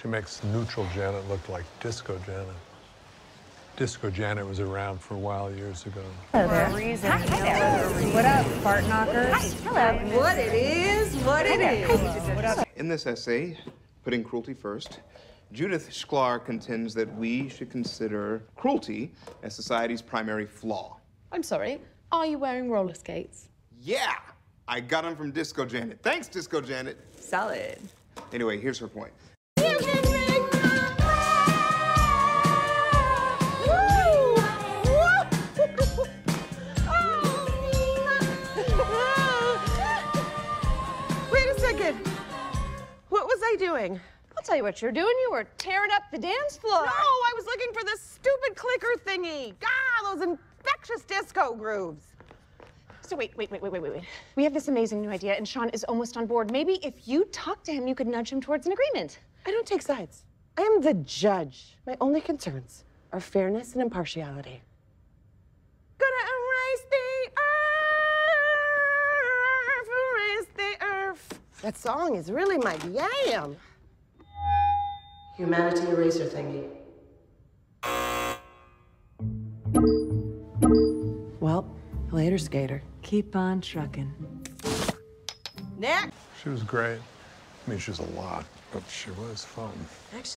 She makes neutral Janet look like disco Janet. Disco Janet was around for a while years ago. Hello there. Hi, hi there. What up, fart knockers? Hello. What it is, what it is. What up? In this essay, Putting Cruelty First, Judith Shklar contends that we should consider cruelty as society's primary flaw. I'm sorry, are you wearing roller skates? Yeah, I got them from Disco Janet. Thanks, Disco Janet. Solid. Anyway, here's her point. Second. What was I doing? I'll tell you what you're doing. You were tearing up the dance floor. No, I was looking for this stupid clicker thingy. God, those infectious disco grooves. So wait, wait, wait, wait, wait, wait, wait. We have this amazing new idea, and Shawn is almost on board. Maybe if you talk to him, you could nudge him towards an agreement. I don't take sides. I am the judge. My only concerns are fairness and impartiality. Gonna That song is really my jam. Humanity eraser thingy. Well, later, skater. Keep on trucking. Next. She was great. I mean, she was a lot, but she was fun.